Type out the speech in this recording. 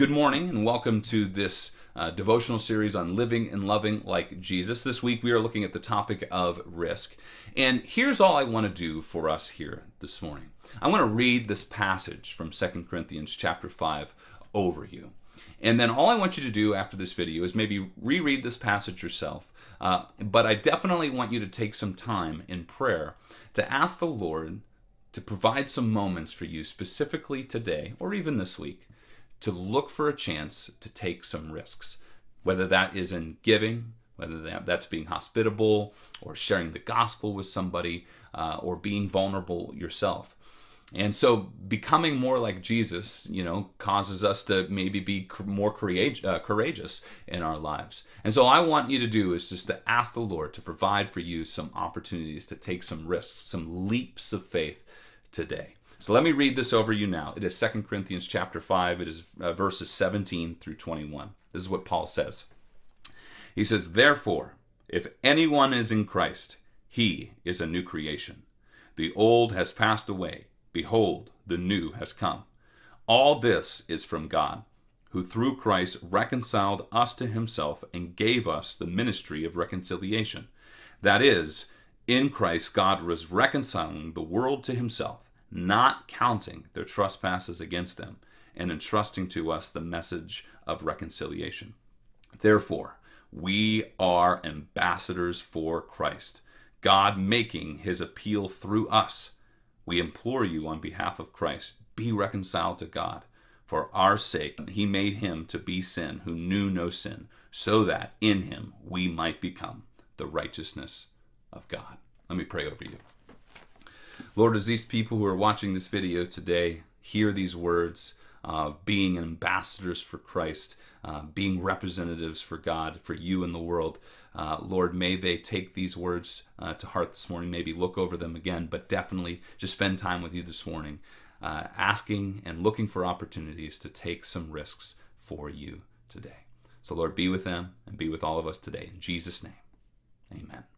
Good morning and welcome to this uh, devotional series on living and loving like Jesus. This week we are looking at the topic of risk. And here's all I want to do for us here this morning. I want to read this passage from 2 Corinthians chapter 5 over you. And then all I want you to do after this video is maybe reread this passage yourself. Uh, but I definitely want you to take some time in prayer to ask the Lord to provide some moments for you specifically today or even this week to look for a chance to take some risks, whether that is in giving, whether that's being hospitable or sharing the gospel with somebody uh, or being vulnerable yourself. And so becoming more like Jesus, you know, causes us to maybe be more uh, courageous in our lives. And so I want you to do is just to ask the Lord to provide for you some opportunities to take some risks, some leaps of faith today. So let me read this over you now. It is 2 Corinthians chapter 5. It is uh, verses 17 through 21. This is what Paul says. He says, Therefore, if anyone is in Christ, he is a new creation. The old has passed away. Behold, the new has come. All this is from God, who through Christ reconciled us to himself and gave us the ministry of reconciliation. That is, in Christ, God was reconciling the world to himself not counting their trespasses against them, and entrusting to us the message of reconciliation. Therefore, we are ambassadors for Christ, God making his appeal through us. We implore you on behalf of Christ, be reconciled to God. For our sake, he made him to be sin who knew no sin, so that in him we might become the righteousness of God. Let me pray over you. Lord, as these people who are watching this video today hear these words of being ambassadors for Christ, uh, being representatives for God, for you in the world, uh, Lord, may they take these words uh, to heart this morning, maybe look over them again, but definitely just spend time with you this morning, uh, asking and looking for opportunities to take some risks for you today. So, Lord, be with them and be with all of us today. In Jesus' name, amen.